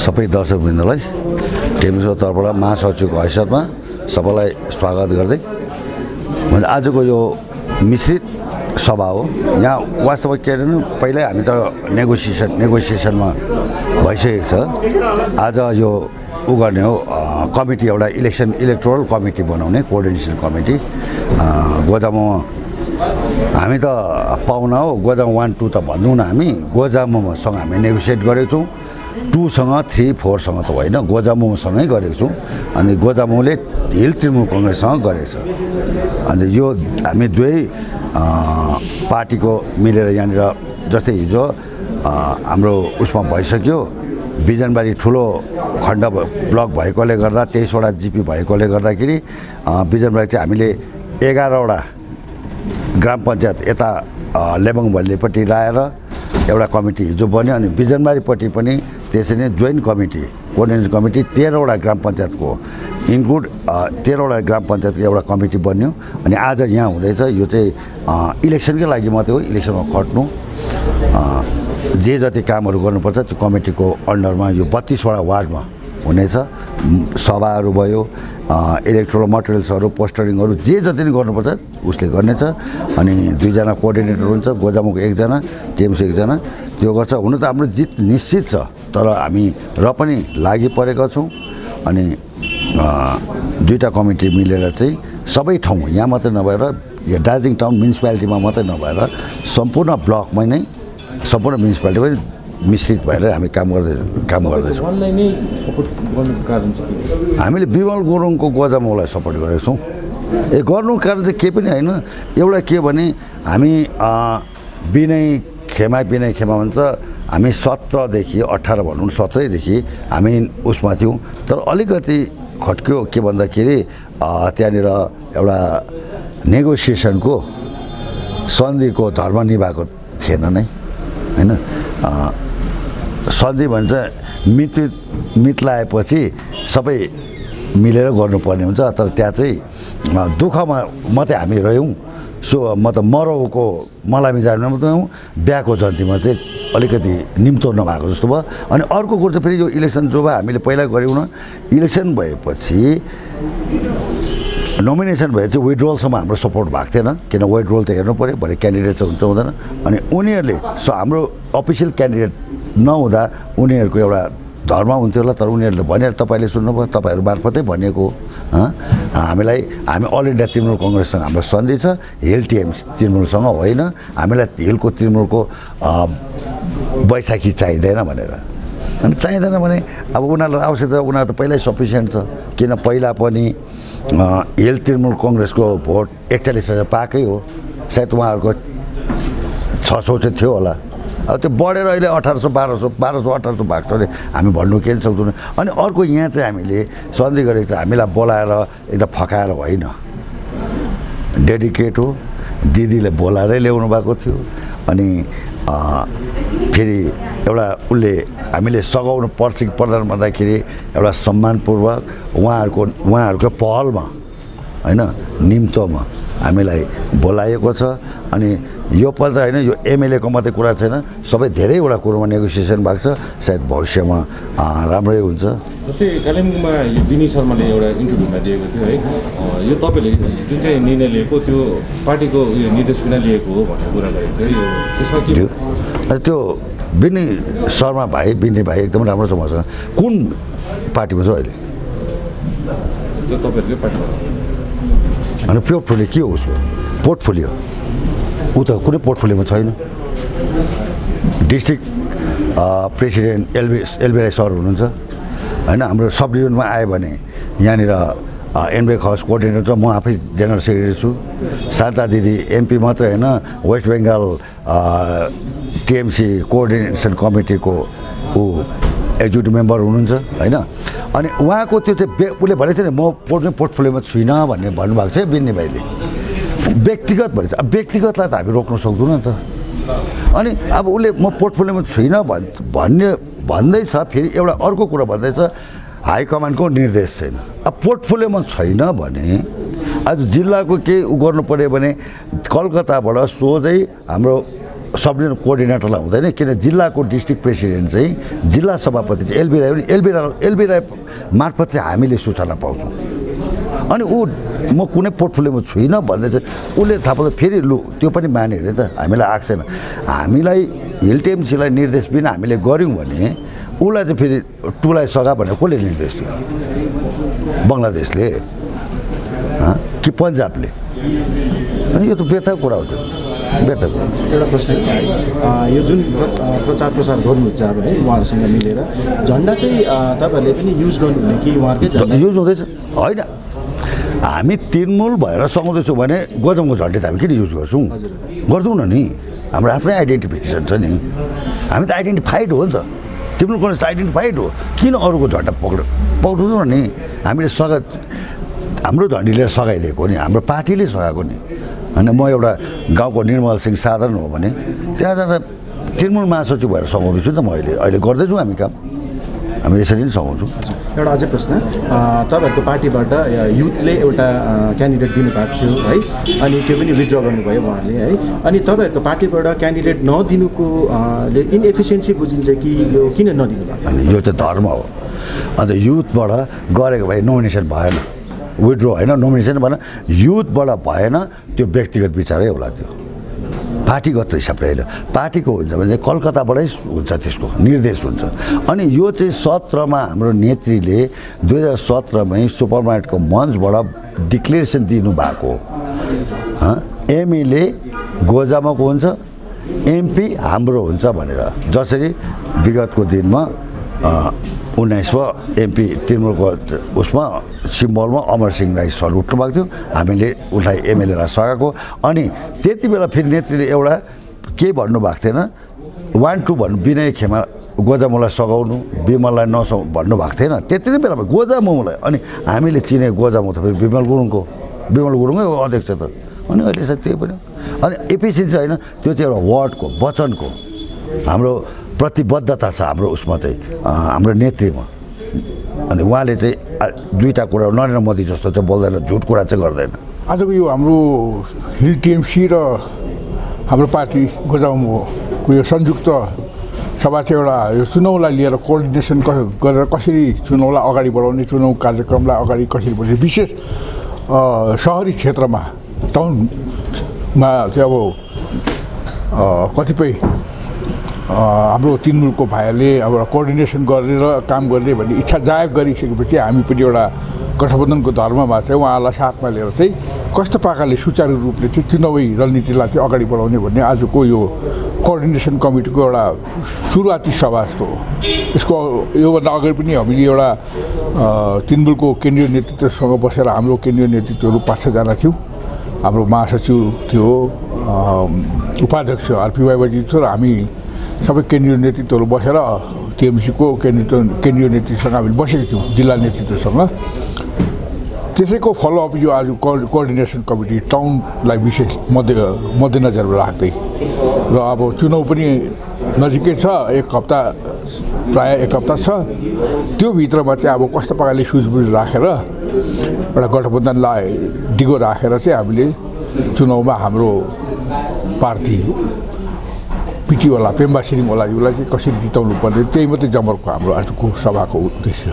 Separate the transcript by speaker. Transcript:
Speaker 1: सबै दर्शकवृन्दलाई टेलिभिजनको तर्फबाट महासचिवको हैसियतमा सबैलाई स्वागत गर्दै आजको यो मिश्रित सभा हो। यहाँ वास्तवमा के अरे पहिल्यै हामी त नेगोसिएसन नेगोसिएसनमा भइसकेको छ। आज यो उ गर्ने हो कमिटी एउटा इलेक्सन इलेक्टोरल कमिटी बनाउने कोअर्डिनेसन कमिटी। अ, गोदाममा हामी त पाहुना हो गोदाम वान टू त भन्दैनौँ न हामी। गोजामुसँग हामी नेगोसिएट गरेको छौँ टूसँग थ्री फोरसँग त होइन गोजामुसँगै गरेको छौँ। अनि गोजामुले हिल तृणमूल कङ्ग्रेससँग गरेको छ अन्त यो हामी दुवै पार्टीको मिलेर यहाँनिर जस्तै हिजो हाम्रो उसमा भइसक्यो। बिजनबारी ठुलो खण्ड ब्लक भएकोले गर्दा तेइसवटा जिपी भएकोले गर्दाखेरि बिजनबारी चाहिँ हामीले एघारवटा ग्राम पञ्चायत यता लेबोङ भल्लीपट्टि लाएर एउटा कमिटी हिजो बन्यो। अनि बिजनबारीपट्टि पनि त्यसरी नै जोइन्ट कमिटी कोर्डिनेसन कमिटी तेह्रवटा ग्राम पञ्चायतको इन्क्लुड तेह्रवटा ग्राम पञ्चायतको एउटा कमिटी बन्यो। अनि आज यहाँ हुँदैछ यो चाहिँ इलेक्सनकै लागि मात्रै हो इलेक्सनमा खट्नु। जे जति कामहरू गर्नुपर्छ त्यो कमिटीको अन्डरमा यो बत्तिसवटा वार्डमा हुनेछ। सभाहरू भयो इलेक्ट्रोल मटेरियल्सहरू पोस्टरिङहरू जे जति नै गर्नुपर्छ उसले गर्नेछ। अनि दुईजना कोअर्डिनेटर हुन्छ गोजामुको एकजना टिएमसी एकजना। त्यो गर्छ। हुन त हाम्रो जित निश्चित छ तर हामी र पनि लागि परेका छौँ। अनि दुईवटा कमिटी मिलेर चाहिँ सबै ठाउँ यहाँ मात्रै नभएर यो दार्जिलिङ टाउन म्युनिसिपालिटीमा मात्रै नभएर सम्पूर्ण ब्लकमै नै सम्पूर्ण म्युनिसिपालिटीमै मिश्रित भएर हामी काम गर्दै काम गर्दैछौँ? हामीले विमल गुरुङको गोजामौलाई सपोर्ट गरेको छौँ। ए गर्नु कारण चाहिँ केही पनि होइन। एउटा के भने हामी विनय खेमा विनय खेमा भन्छ हामी सत्रदेखि अठार भनौँ सत्रैदेखि हामी उसमा थियौँ। तर अलिकति खट्क्यो के भन्दाखेरि त्यहाँनिर एउटा नेगोसिएसनको सन्धिको धर्म निभाएको थिएन नै। होइन? अ, सन्धि भन्छ मित मितलाएपछि सबै मिलेर गर्नुपर्ने हुन्छ। तर त्यहाँ चाहिँ दुःखमा मात्रै हामी रह्यौँ। सो म त मरौको मलाई जाने मात्रै बिहाको जन्तीमा चाहिँ अलिकति निम्तो नभएको जस्तो भयो। अनि अर्को कुरो चाहिँ फेरि यो इलेक्सन जो भयो हामीले पहिला गऱ्यौँ न। इलेक्सन भएपछि नोमिनेसन भए चाहिँ विड्रोलसम्म हाम्रो सपोर्ट भएको थिएन। किन विड्रोल त हेर्नु पऱ्यो भरे क्यान्डिडेट हुन्छ हुँदैन। अनि उनीहरूले सो हाम्रो अफिसियल क्यान्डिडेट नहुँदा उनीहरूको एउटा धर्म हुन्थ्यो होला तर उनीहरूले भनेर तपाईँले सुन्नुभयो तपाईँहरू मार्फतै भनेको? हामीलाई हामी अल इन्डिया तृणमूल कङ्ग्रेससँग हाम्रो सन्धि छ हिल टिएम तृणमूलसँग होइन हामीलाई हिलको तृणमूलको बैशाखी चाहिँदैन भनेर। अनि चाहिँदैन भने अब उनीहरूलाई आवश्यकता उनीहरू त पहिल्यै सफिसियन्ट छ किन पहिला पनि हिल तृणमूल कङ्ग्रेसको भोट एकचालिस हजार पाएकै हो। सायद उहाँहरूको छ सौ चाहिँ थियो होला। अब त्यो बढेर अहिले अठार सौ बाह्र सौ बाह्र सौ अठार सौ भएको छ भने हामी भन्नु केही सक्दैनौँ। अनि अर्को यहाँ चाहिँ हामीले सन्धि गरेको छ हामीलाई बोलाएर एकदम फकाएर होइन। डेडिकेट हो दिदीले बोलाएरै ल्याउनु भएको थियो। अनि फेरि एउटा उसले हामीले सघाउनु पर्छ कि पर्दैन भन्दाखेरि एउटा सम्मानपूर्वक उहाँहरूको उहाँहरूको पहलमा होइन निम्तोमा हामीलाई बोलाएको छ। अनि यो पल्ट होइन यो एमएलएको मात्रै कुरा छैन। सबै धेरैवटा कुरोमा नेगोसिएसन भएको छ। सायद भविष्यमा राम्रै हुन्छ।
Speaker 2: जस्तै कालिम्पोङमा यो विनी शर्माले एउटा इन्टरभ्यूमा दिएको थियो है। यो तपाईँले जुन चाहिँ निर्णय लिएको त्यो पार्टीको उयो निर्देश बिना लिएको हो भन्ने कुरा गरेको थियो त्यसमा के
Speaker 1: त्यो बिनी शर्मा भाइ बिनी भाइ एकदम राम्रो छ मसँग कुन पार्टीमा छ अहिले?
Speaker 2: त्यो तपाईँहरूकै पार्टीमा।
Speaker 1: अनि पोर्टफोलियो के हो उसको? पोर्टफोलियो? ऊ त कुनै पोर्टफोलियोमा छैन। District president LB LB Rai sir हुनुहुन्छ। होइन हाम्रो सब डिभिजनमा आयो भने यहाँनिर एनबी खस कोअर्डिनेटर छ म आफै जेनरल सेक्रेटरी छु। शान्ता दिदी एमपी मात्रै होइन वेस्ट बेङ्गाल टिएमसी कोअर्डिनेसन कमिटीको ऊ एक्जिक्युटिभ मेम्बर हुनुहुन्छ होइन। अनि उहाँको त्यो चाहिँ उसले भनेको छ नि म पोर्ट पोर्टफोलियोमा छुइनँ भन्ने भन्नुभएको छ बिन्नी भाइले। व्यक्तिगत भनेको अब व्यक्तिगतलाई त हामी रोक्न सक्दैनौँ नि त। अनि अब उसले म पोर्टफोलियोमा छुइनँ भन् भन्ने भन्दैछ फेरि एउटा अर्को कुरा भन्दैछ हाइकमान्डको निर्देश छैन। अब पोर्टफोलियोमा छैन भने आज जिल्लाको केही गर्नु पऱ्यो भने कलकत्ताबाट सोझै हाम्रो सब कोअर्डिनेटरलाई हुँदैन किन जिल्लाको डिस्ट्रिक्ट प्रेसिडेन्ट चाहिँ जिल्ला सभापति चाहिँ LB Rai LB Rai LB Rai मार्फत चाहिँ हामीले सूचना पाउँछौँ। अनि ऊ म कुनै पोर्टफोलियोमा छुइनँ भन्दै चाहिँ उसले थाहा पाउँदा फेरि लु त्यो पनि माने अरे त हामीलाई आएको छैन। हामीलाई हिल टिएमसीलाई निर्देश बिना हामीले गऱ्यौँ भने उसलाई चाहिँ फेरि टुलाई सघा भनेर कसले निर्देश दियो? बङ्गलादेशले? कि पन्जाबले? अनि यो त व्यर्थको कुरा हो त्यो। व्यर्थको
Speaker 3: एउटा प्रश्न यो जुन प्रचार प्रसार गर्नुहुन्छ अब है उहाँहरूसँग मिलेर झन्डा चाहिँ तपाईँहरूले पनि युज गर्नुहुने कि उहाँहरूकै
Speaker 1: युज हुँदैछ। होइन। हामी तिनमूल भएर सघाउँदैछौँ भने गजमको झन्डे त हामी किन युज गर्छौँ? गर्छौँ न नि। हाम्रो आफ्नै आइडेन्टिफिकेसन छ नि। हामी त आइडेन्टिफाइड हो नि त। तिम्रो कलेज त आइडेन्टिफाइड हो। किन अरूको झन्डा पक्र पक्राउँछौँ नि? हामीले सघा हाम्रो झन्डी लिएर सघाइदिएको नि। हाम्रो पार्टीले सघाएको नि। होइन म एउटा गाउँको निर्मल सिंह साधारण हो भने त्यहाँ जाँदा तृणमूल महासचिव भएर सघाउँदैछु नि त म अहिले। अहिले गर्दैछौँ हामी काम। हामी यसरी नै सघाउँछौँ
Speaker 3: एउटा अझै प्रश्न तपाईँहरूको पार्टीबाट युथले एउटा क्यान्डिडेट दिनुभएको थियो है? अनि त्यो पनि विथड्र गर्नुभयो उहाँहरूले है? अनि तपाईँहरूको पार्टीबाट क्यान्डिडेट नदिनुको इनएफिसियन्सी बुझिन्छ कि यो किन नदिनु भएको
Speaker 1: यो चाहिँ धर्म हो। अन्त युथबाट गरेको भए नोमिनेसन भएन। विड्रो होइन नोमिनेसन भएन युथबाट भएन त्यो व्यक्तिगत विचारै होला त्यो। पार्टीगत हिसाबले होइन पार्टीको हुन्छ भने चाहिँ कलकत्ताबाटै हुन्छ त्यसको निर्देश हुन्छ। अनि यो चाहिँ सत्रमा हाम्रो नेत्रीले दुई हजार सत्रमै सुपर मार्केटको मञ्चबाट डिक्लेरेसन दिनुभएको। एमएलए गोजामाको हुन्छ एमपी हाम्रो हुन्छ भनेर। जसरी विगतको दिनमा उन्नाइसमा एमपी तृणमूलको उसमा सिम्बलमा अमर सिंह राई सर उठ्नुभएको थियो। हामीले उसलाई एमएलएलाई सघाएको। अनि त्यति बेला फेरि नेत्रीले एउटा केही भन्नुभएको थिएन वान टू भन्नु विनय खेमा गोजामुलाई सघाउनु विमललाई नसौ भन्नुभएको थिएन। त्यति नै बेलामा गोजामुलाई अनि हामीले चिने गोजामु त फेरि विमल गुरुङको विमल गुरुङै हो अध्यक्ष त। अनि अहिले चाहिँ त्यही पनि। अनि एफिसियन्सी होइन त्यो चाहिँ एउटा वर्डको वचनको। हाम्रो प्रतिबद्धता छ हाम्रो उसमा चाहिँ हाम्रो नेतृत्वमा अनि उहाँले चाहिँ दुईवटा कुरा नरेन्द्र मोदी जस्तो चाहिँ बोल्दैन झुट कुरा चाहिँ गर्दैन।
Speaker 4: आजको यो हाम्रो हिल टिएमसी र हाम्रो पार्टी गोजामुको यो संयुक्त सभा चाहिँ एउटा यो चुनाउलाई लिएर कोअर्डिनेसन क- गरेर कसरी चुनाउलाई अगाडि बढाउने चुनाउ कार्यक्रमलाई अगाडि कसरी बढाउने विशेष सहरी क्षेत्रमा टाउनमा चाहिँ अब कतिपय हाम्रो तृणमूलको भाइहरूले अब कोअर्डिनेसन गरेर काम गर्ने भन्ने इच्छा जाहेर गरिसकेपछि हामी पनि एउटा गठबन्धनको धर्ममा चाहिँ उहाँलाई साथमा लिएर चाहिँ कस्तो प्रकारले सुचारू रूपले चाहिँ चुनावी रणनीतिलाई चाहिँ अगाडि बढाउने भन्ने आजको यो कोअर्डिनेसन कमिटीको एउटा सुरुवाती सभा जस्तो हो। यसको योभन्दा अगाडि पनि हामीले एउटा तृणमूलको केन्द्रीय नेतृत्वसँग बसेर हाम्रो केन्द्रीय नेतृत्वहरू पाँच छजना थियौँ। हाम्रो महासचिव थियो उपाध्यक्ष आरपी बाजी थियो र हामी सबै केन्द्रीय नेतृत्वहरू बसेर टिएमसीको केन्द्रीय केन्द्रीय नेतृत्वसँग हामीले बसेको थियौँ जिल्ला नेतृत्वसँग त्यसैको फलोअप यो आज कोअर्डिनेसन कमिटी टाउनलाई विशेष मध्य मध्यनजरमा राख्दै र अब चुनाउ पनि नजिकै छ एक हप्ता प्रायः एक हप्ता छ त्यो भित्रमा चाहिँ अब कस्तो प्रकारले सुझबुझ राखेर एउटा गठबन्धनलाई दिगो राखेर चाहिँ हामीले चुनाउमा हाम्रो पार्टी पिटीवाला पेम्बा छिरिङवाला योलाई चाहिँ कसरी जिताउनु पर्ने त्यही मात्रै जमरको हाम्रो आजको सभाको उद्देश्य